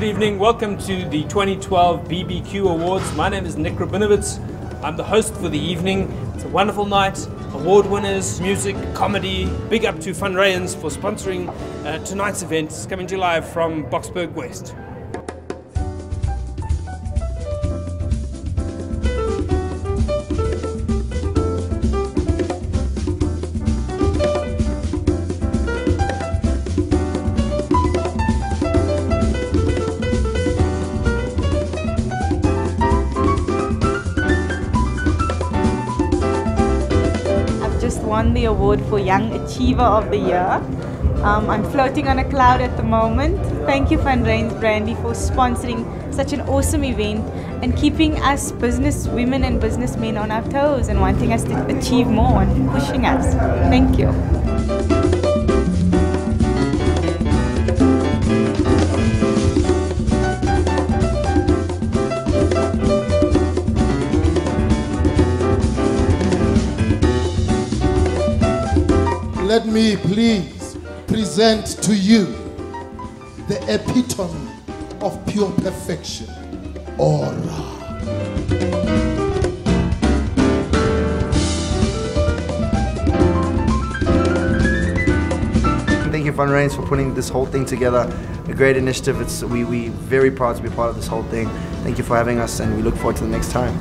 Good evening. Welcome to the 2012 BBQ Awards. My name is Nick Rabinowitz. I'm the host for the evening. It's a wonderful night. Award winners, music, comedy. Big up to Van Ryn's for sponsoring uh, tonight's event. It's coming to you live from Boksburg West. Just won the award for Young Achiever of the Year. Um, I'm floating on a cloud at the moment. Thank you, Ryn's Brandy, for sponsoring such an awesome event and keeping us business women and businessmen on our toes and wanting us to achieve more and pushing us. Thank you. Let me please present to you the epitome of pure perfection, aura. Thank you, Van Ryn's, for putting this whole thing together. A great initiative. It's we we very proud to be part of this whole thing. Thank you for having us, and we look forward to the next time.